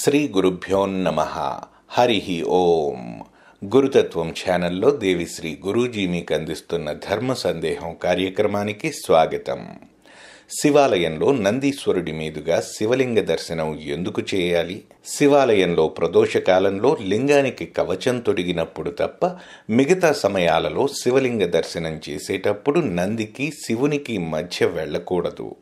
శ్రీ గురుభ్యోన్నమ హరి ఓం. గురుతత్వం ఛానల్లో దేవిశ్రీ గురూజీ మీకు అందిస్తున్న ధర్మ సందేహం కార్యక్రమానికి స్వాగతం. శివాలయంలో నందీశ్వరుడి మీదుగా శివలింగ దర్శనం ఎందుకు చేయాలి? శివాలయంలో ప్రదోష కాలంలో లింగానికి కవచం తొడిగినప్పుడు తప్ప మిగతా సమయాలలో శివలింగ దర్శనం చేసేటప్పుడు నందికి శివునికి మధ్య వెళ్ళకూడదు.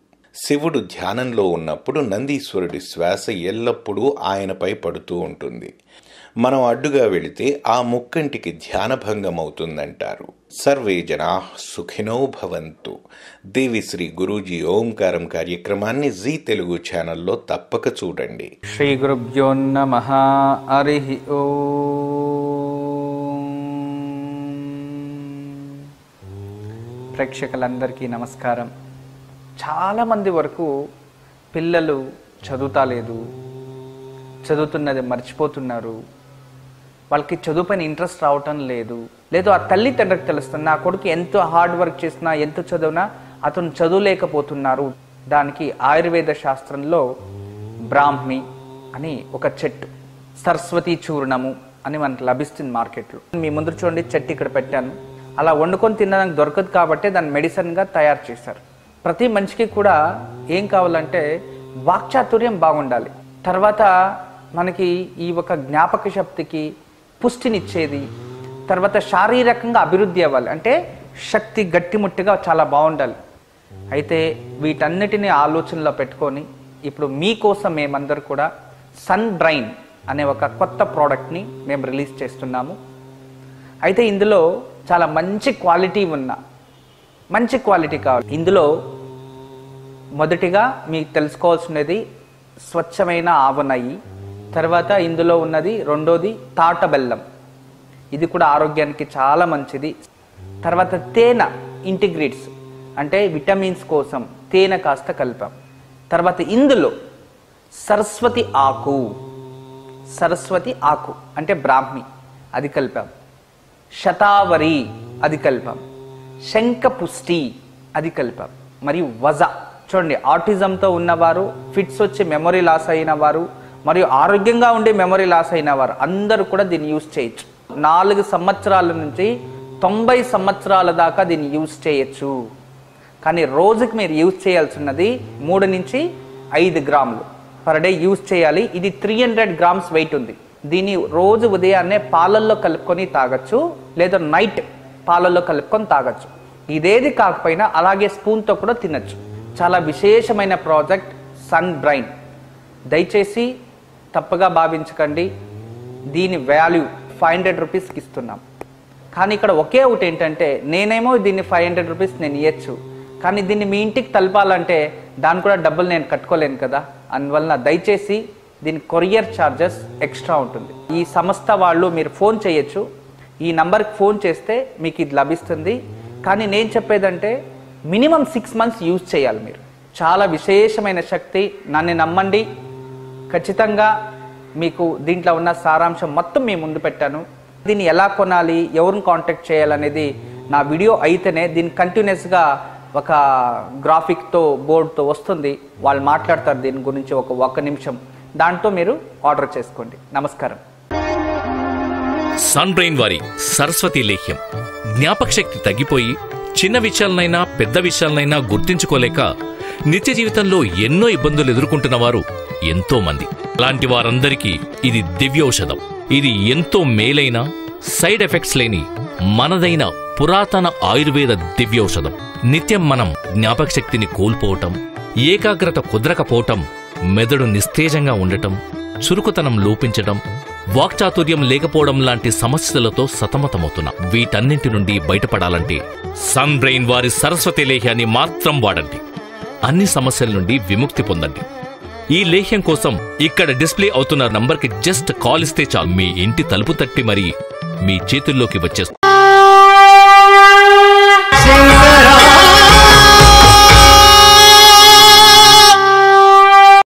శివుడు ధ్యానంలో ఉన్నప్పుడు నందీశ్వరుడి శ్వాస ఎల్లప్పుడూ ఆయనపై పడుతూ ఉంటుంది. మనం అడ్డుగా వెళితే ఆ ముక్కంటికి ధ్యానభంగం అవుతుందంటారు సర్వే జనా సుఖినో భవంతు. దేవిశ్రీ గురూజీ ఓంకారం కార్యక్రమాన్ని జీ తెలుగు ఛానల్లో తప్పక చూడండి. శ్రీ గురుభ్యో నమ. హరి ప్రేక్షకులందరికీ నమస్కారం. చాలామంది వరకు పిల్లలు చదువుతాలేదు చదువుతున్నది మర్చిపోతున్నారు. వాళ్ళకి చదువు పైన ఇంట్రెస్ట్ రావటం లేదు. లేదు ఆ తల్లిదండ్రులకు తెలుస్తుంది నా కొడుకు ఎంతో హార్డ్ వర్క్ చేసినా ఎంత చదివినా అతను చదువులేకపోతున్నారు. దానికి ఆయుర్వేద శాస్త్రంలో బ్రాహ్మి అని ఒక చెట్టు సరస్వతి చూర్ణము అని మనకు లభిస్తుంది మార్కెట్లో. మీ ముందు చూడండి చెట్టు ఇక్కడ పెట్టాను. అలా వండుకొని తినడానికి దొరకదు కాబట్టి దాన్ని మెడిసిన్గా తయారు చేశారు. ప్రతి మనిషికి కూడా ఏం కావాలంటే వాక్చాతుర్యం బాగుండాలి. తర్వాత మనకి ఈ ఒక జ్ఞాపక శక్తికి పుష్టినిచ్చేది తర్వాత శారీరకంగా అభివృద్ధి అవ్వాలి. అంటే శక్తి గట్టిముట్టిగా చాలా బాగుండాలి. అయితే వీటన్నిటిని ఆలోచనలో పెట్టుకొని ఇప్పుడు మీకోసం మేమందరూ కూడా సన్ బ్రైన్ అనే ఒక కొత్త ప్రోడక్ట్ని మేము రిలీజ్ చేస్తున్నాము. అయితే ఇందులో చాలా మంచి క్వాలిటీ ఉన్న మంచి క్వాలిటీ కావాలి. ఇందులో మొదటిగా మీకు తెలుసుకోవాల్సినది స్వచ్ఛమైన ఆవు నెయ్యి. తర్వాత ఇందులో ఉన్నది రెండోది తాట బెల్లం. ఇది కూడా ఆరోగ్యానికి చాలా మంచిది. తర్వాత తేనె ఇంటిగ్రేట్స్ అంటే విటమిన్స్ కోసం తేనె కాస్త కలిపాం. తర్వాత ఇందులో సరస్వతి ఆకు సరస్వతి ఆకు అంటే బ్రాహ్మి అది కలిపాం. శతావరి అది కలిపాం. శంఖపుష్టి అది కలిపాం. మరియు వజ చూడండి ఆటిజంతో ఉన్నవారు ఫిట్స్ వచ్చి మెమొరీ లాస్ అయిన వారు మరియు ఆరోగ్యంగా ఉండే మెమొరీ లాస్ అయిన వారు అందరూ కూడా దీన్ని యూజ్ చేయొచ్చు. నాలుగు సంవత్సరాల నుంచి తొంభై సంవత్సరాల దాకా దీన్ని యూజ్ చేయొచ్చు. కానీ రోజుకి మీరు యూజ్ చేయాల్సినది మూడు నుంచి ఐదు గ్రాములు. పర్ డే యూజ్ చేయాలి. ఇది త్రీ హండ్రెడ్ గ్రామ్స్ వెయిట్ ఉంది. దీన్ని రోజు ఉదయాన్నే పాలల్లో కలుపుకొని తాగొచ్చు లేదా నైట్ పాలల్లో కలుపుకొని తాగొచ్చు. ఇదేది కాకపోయినా అలాగే స్పూన్తో కూడా తినచ్చు. చాలా విశేషమైన ప్రాజెక్ట్ సన్ బ్రైన్ దయచేసి తప్పగా భావించకండి. దీని వాల్యూ ఫైవ్ హండ్రెడ్ రూపీస్కి ఇస్తున్నాం. కానీ ఇక్కడ ఒకే ఒకటి ఏంటంటే నేనేమో దీన్ని ఫైవ్ హండ్రెడ్ రూపీస్ నేను ఇవ్వచ్చు కానీ దీన్ని మీ ఇంటికి తలపాలంటే దాని కూడా డబ్బులు నేను కట్టుకోలేను కదా. అందువలన దయచేసి దీని కొరియర్ ఛార్జెస్ ఎక్స్ట్రా ఉంటుంది. ఈ సంస్థ వాళ్ళు మీరు ఫోన్ చేయొచ్చు. ఈ నంబర్కి ఫోన్ చేస్తే మీకు ఇది లభిస్తుంది. కానీ నేను చెప్పేదంటే మినిమం సిక్స్ మంత్స్ యూజ్ చేయాలి మీరు. చాలా విశేషమైన శక్తి నన్ను నమ్మండి. ఖచ్చితంగా మీకు దీంట్లో ఉన్న సారాంశం మొత్తం మీ ముందు పెట్టాను. దీన్ని ఎలా కొనాలి ఎవరిని కాంటాక్ట్ చేయాలనేది నా వీడియో అయితేనే దీన్ని కంటిన్యూస్గా ఒక గ్రాఫిక్తో బోర్డుతో వస్తుంది. వాళ్ళు మాట్లాడతారు దీని గురించి ఒక ఒక్క నిమిషం. దాంతో మీరు ఆర్డర్ చేసుకోండి. నమస్కారం. సన్ బ్రెయిన్ వారి సరస్వతి లేఖ్యం జ్ఞాపక శక్తి తగ్గిపోయి చిన్న విషయాలనైనా పెద్ద విషయాలనైనా గుర్తించుకోలేక నిత్య జీవితంలో ఎన్నో ఇబ్బందులు ఎదుర్కొంటున్న వారు ఎంతో మంది. అలాంటి వారందరికీ ఇది దివ్యౌషధం. ఇది ఎంతో మేలైన సైడ్ ఎఫెక్ట్స్ లేని మనదైన పురాతన ఆయుర్వేద దివ్యౌషధం. నిత్యం మనం జ్ఞాపక శక్తిని కోల్పోవటం ఏకాగ్రత కుదరకపోవటం మెదడు నిస్తేజంగా ఉండటం చురుకుతనం లోపించటం వాక్చాతుర్యం లేకపోవడం లాంటి సమస్యలతో సతమతమవుతున్నాం. వీటన్నింటి నుండి బయటపడాలంటే సన్ బ్రెయిన్ వారి సరస్వతి లేహ్యాన్ని మాత్రం వాడండి. అన్ని సమస్యల నుండి విముక్తి పొందండి. ఈ లేహ్యం కోసం ఇక్కడ డిస్ప్లే అవుతున్న నంబర్కి జస్ట్ కాల్ ఇస్తే చాలు. మీ ఇంటి తలుపు తట్టి మరీ మీ చేతుల్లోకి వచ్చేస్తుంది